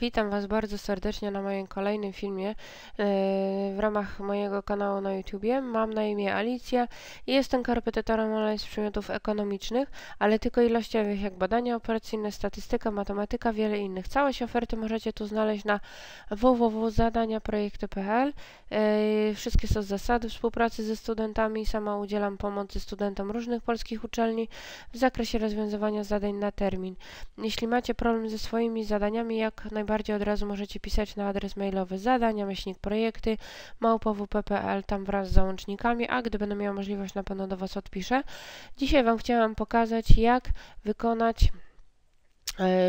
Witam Was bardzo serdecznie na moim kolejnym filmie e, w ramach mojego kanału na YouTubie. Mam na imię Alicja i jestem korepetytorem online z przedmiotów ekonomicznych, ale tylko ilościowych jak badania operacyjne, statystyka, matematyka, wiele innych. Całość oferty możecie tu znaleźć na www.zadaniaprojekty.pl. E, wszystkie są zasady współpracy ze studentami. Sama udzielam pomocy studentom różnych polskich uczelni w zakresie rozwiązywania zadań na termin. Jeśli macie problem ze swoimi zadaniami, jak najbardziej najbardziej od razu możecie pisać na adres mailowy zadania, myślnik projekty, małpowp.pl, tam wraz z załącznikami, a gdy będę miała możliwość, na pewno do Was odpiszę. Dzisiaj Wam chciałam pokazać, jak wykonać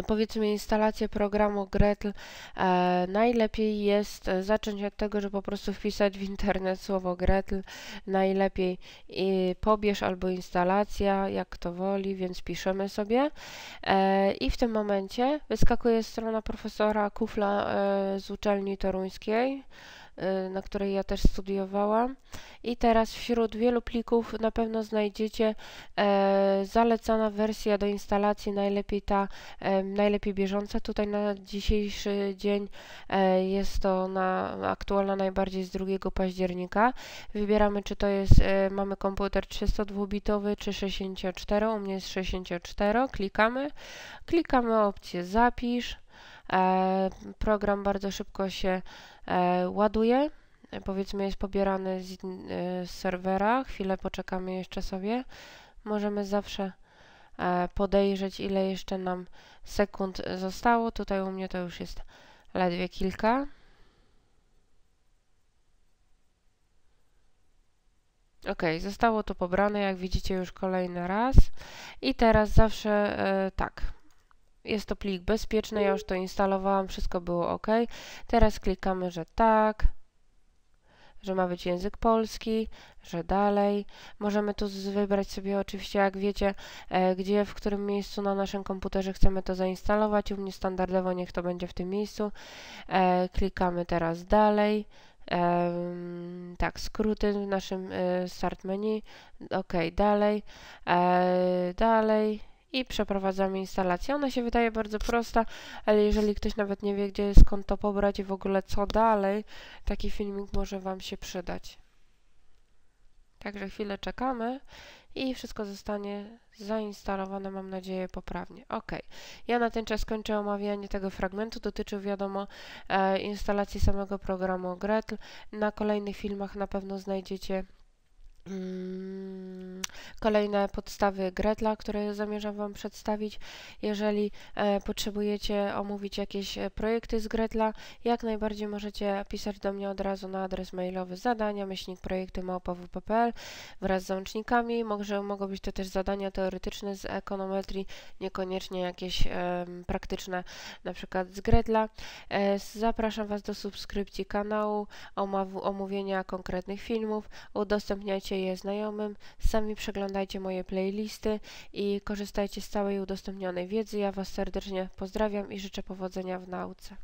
powiedzmy instalację programu Gretl, e, najlepiej jest zacząć od tego, że po prostu wpisać w internet słowo Gretl, najlepiej i pobierz albo instalacja, jak kto woli, więc piszemy sobie. E, i w tym momencie wyskakuje strona profesora Kufla e, z uczelni toruńskiej, na której ja też studiowałam. I teraz wśród wielu plików na pewno znajdziecie e, zalecana wersja do instalacji, najlepiej ta, e, najlepiej bieżąca. Tutaj na dzisiejszy dzień e, jest to na, aktualna najbardziej z 2 października. Wybieramy, czy to jest, e, mamy komputer 32-bitowy, czy 64. U mnie jest 64. Klikamy. Klikamy opcję zapisz. E, program bardzo szybko się e, ładuje. Powiedzmy jest pobierany z, e, z serwera. Chwilę poczekamy jeszcze sobie. Możemy zawsze podejrzeć, ile jeszcze nam sekund zostało. Tutaj u mnie to już jest ledwie kilka. Ok, zostało to pobrane, jak widzicie już kolejny raz. I teraz zawsze e, tak, jest to plik bezpieczny, ja już to instalowałam, wszystko było ok. Teraz klikamy, że tak, że ma być język polski, że dalej. Możemy tu wybrać sobie oczywiście, jak wiecie, e, gdzie, w którym miejscu na naszym komputerze chcemy to zainstalować. U mnie standardowo niech to będzie w tym miejscu. E, klikamy teraz dalej. E, tak, skróty w naszym e, start menu. Ok, dalej. E, dalej i przeprowadzamy instalację. Ona się wydaje bardzo prosta, ale jeżeli ktoś nawet nie wie, gdzie skąd to pobrać i w ogóle co dalej, taki filmik może Wam się przydać. Także chwilę czekamy i wszystko zostanie zainstalowane, mam nadzieję, poprawnie. Ok, ja na ten czas kończę omawianie tego fragmentu. Dotyczył, wiadomo, e, instalacji samego programu Gretl. Na kolejnych filmach na pewno znajdziecie Mm, kolejne podstawy Gretla, które zamierzam Wam przedstawić. Jeżeli e, potrzebujecie omówić jakieś e, projekty z Gretla, jak najbardziej możecie pisać do mnie od razu na adres mailowy zadania, myślnik projekty wraz z załącznikami. Może, mogą być to też zadania teoretyczne z ekonometrii, niekoniecznie jakieś e, praktyczne, na przykład z Gretla. E, zapraszam Was do subskrypcji kanału, omówienia konkretnych filmów, udostępniajcie je znajomym, sami przeglądajcie moje playlisty i korzystajcie z całej udostępnionej wiedzy. Ja Was serdecznie pozdrawiam i życzę powodzenia w nauce.